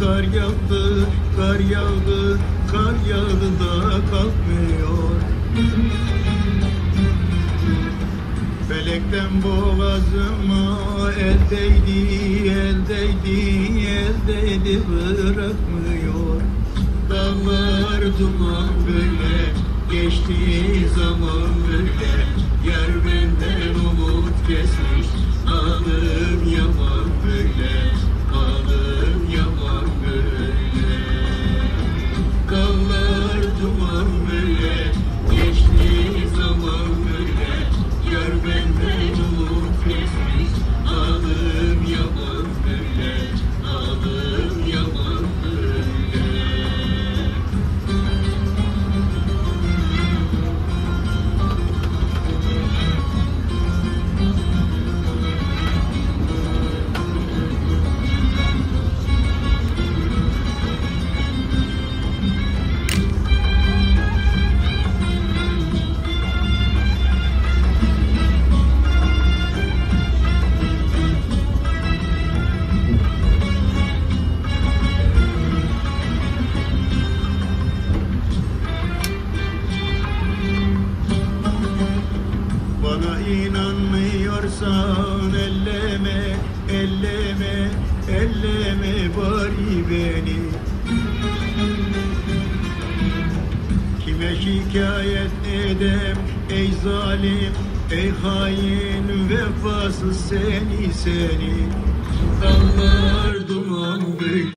kar yağdı, kar yağdı, kar yağdı da kalkmıyor. Felekten boğazıma el değdi, el değdi, el değdi bırakmıyor. Dağlar duman böyle, geçtiği zaman böyle. İnanmıyorsan elleme, elleme, elleme bari beni. Kime şikayet edem ey zalim, ey hain vefasız seni seni. Dağlar duman böyle